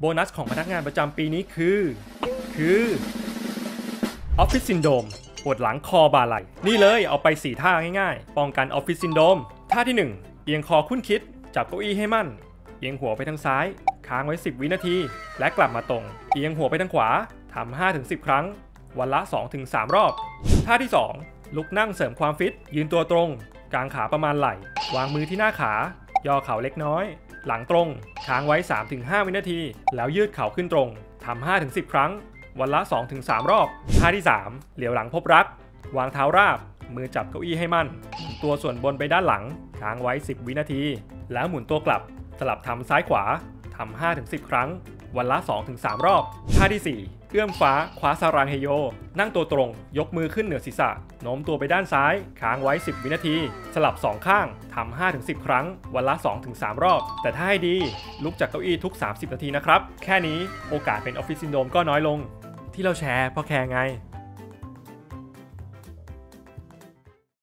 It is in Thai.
โบนัสของพนักงานประจำปีนี้คือ คือ Office Syndrome ปวดหลังคอบ่าไหล่ นี่เลยเอาไป 4 ท่าง่ายๆ ป้องกัน Office Syndrome ท่าที่ 1 เอียงคอคุ้นคิด จับเก้าอี้ให้มั่น เอียงหัวไปทางซ้าย ค้างไว้ 10 วินาที และกลับมาตรง เอียงหัวไปทางขวาทำ5-10 ครั้ง วันละ 2-3 รอบ ท่าที่ 2 ลุกนั่งเสริมความฟิต ยืนตัวตรง กางขาประมาณไหล่ วางมือที่หน้าขา ย่อเข่าเล็กน้อย หลังตรงค้างไว้ 3-5 วินาที แล้วยืดเข่าขึ้นตรงทำ5-10 ครั้ง วันละ 2-3 รอบท่าที่ 3 เหลียวหลังพบรัก วางเท้าราบ มือจับเก้าอี้ให้มั่นหมุนตัวส่วนบนไปด้านหลังค้างไว้ 10 วินาที แล้วหมุนตัวกลับ สลับทำซ้ายขวาทำ5-10 ครั้ง วันละ 2-3 รอบ ท่าที่ 4 เอื้อมฟ้าคว้าซารังเฮโย นั่งตัวตรง ยกมือขึ้นเหนือศีรษะ โน้มตัวไปด้านซ้าย ค้างไว้ 10 วินาที สลับ 2 ข้างทำ5-10 ครั้ง วันละ 2-3 รอบ แต่ถ้าให้ดี ลุกจากเก้าอี้ทุก 30 นาทีนะครับ แค่นี้โอกาสเป็นออฟฟิศซินโดรมก็น้อยลง ที่เราแชร์เพราะแคร์ไง